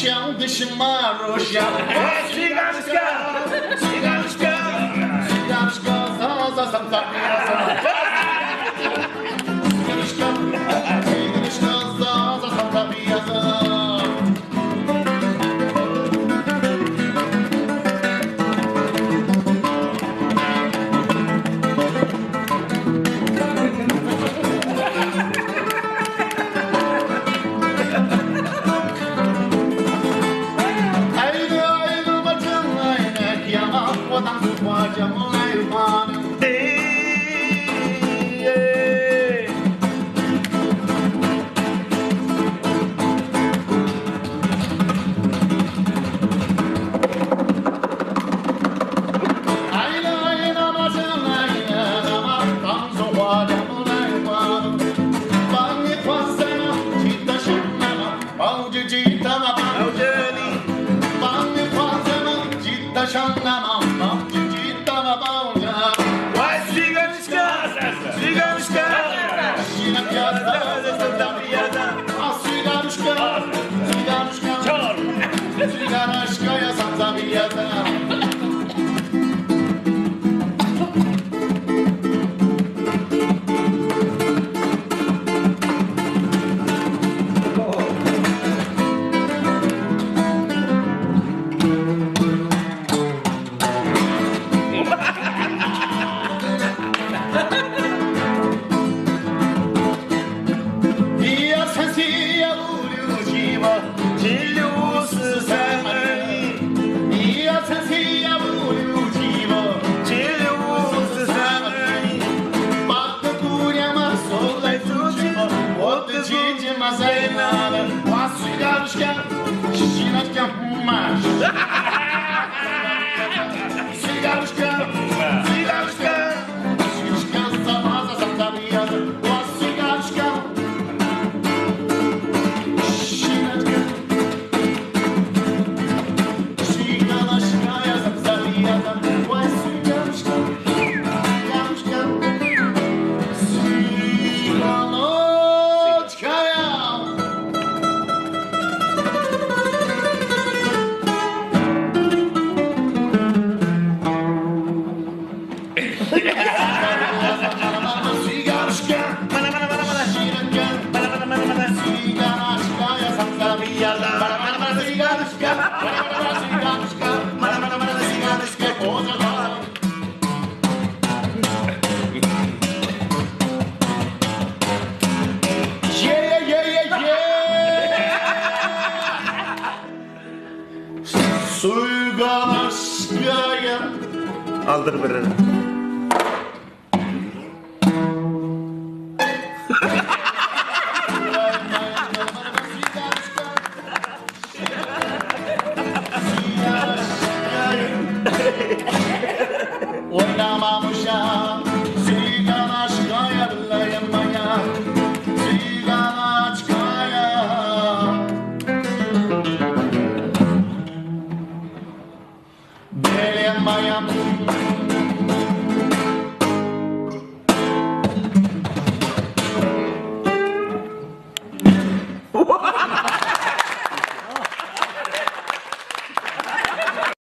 się, gdy się marusia. O, cyganska! Cyganska! Cyganska, za, za, za, za, za, za. China que é arruma. Aldır birini.